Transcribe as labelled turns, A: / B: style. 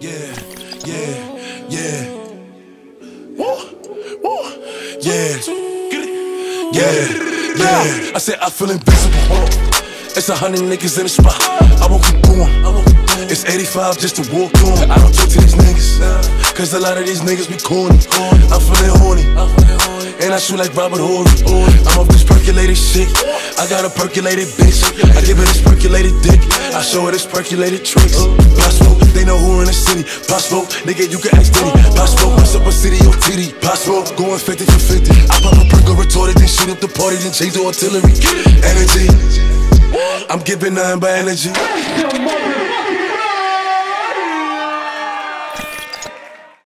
A: Yeah, yeah, yeah. Woo, woo, yeah. Yeah, yeah. I said I feel invincible. It's a hundred niggas in the spot. I won't keep going. It's 85 just to walk on. I don't talk to these niggas. Cause a lot of these niggas be corny. I'm feeling horny. And I shoot like Robert Horry. I'm off this percolated shit. I got a percolated bitch. I give her this percolated dick. I show her this percolated tricks. Possible, the city. Possible, nigga, you can ask Diddy. Possible, what's up a city or titty? Possible, going 50 for 50. I pop a perk or retorted, then shoot up the party, then change the artillery. Energy. I'm giving nothing but energy.